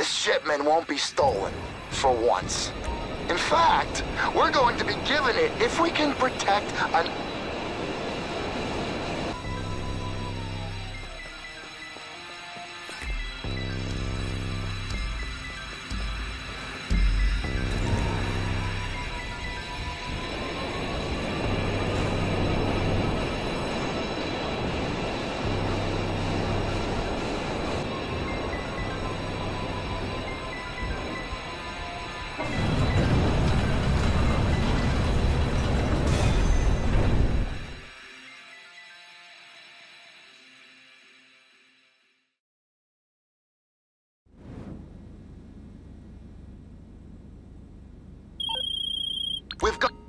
This shipment won't be stolen, for once. In fact, we're going to be given it if we can protect an... We've got...